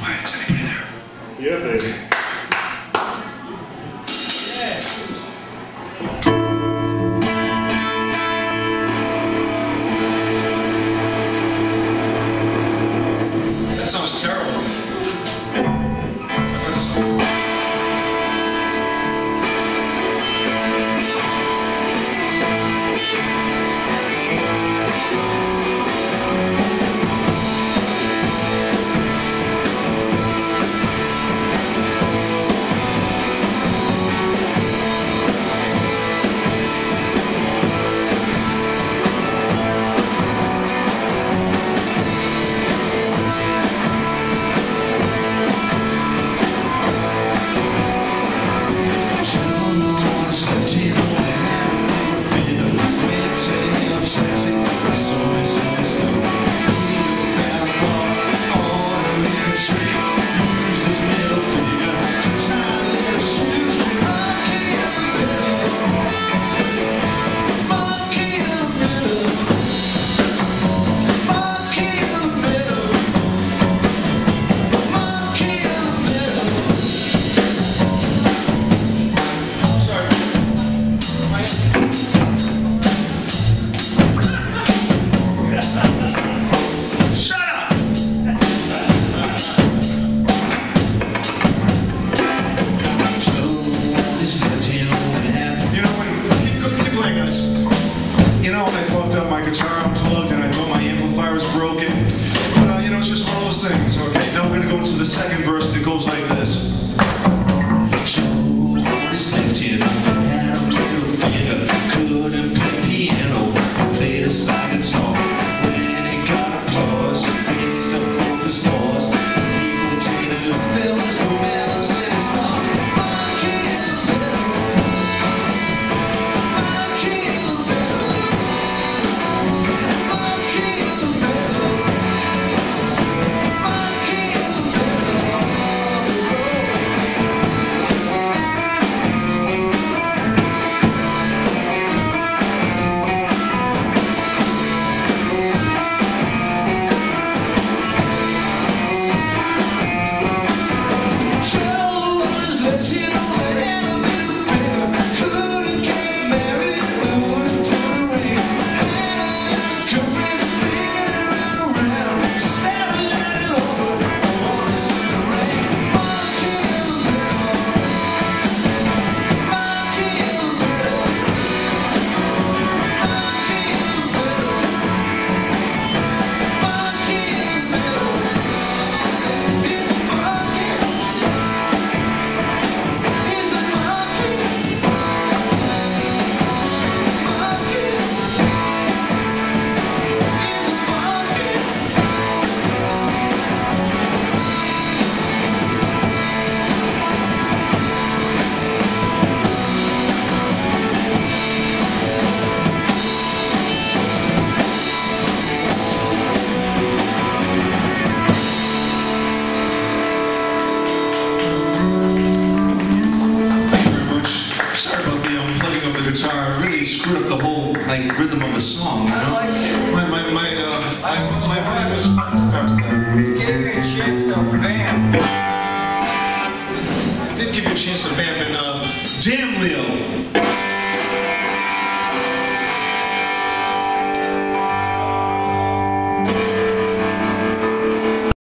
Quiet, is anybody there? Yeah, baby. That sounds terrible. Second verse it goes like this. Really screwed up the whole like rhythm of the song. You know? I like it. My my my uh, my, my brain was fucked up after that. Gave me a chance to vamp. I did give you a chance to vamp and uh, damn Leo.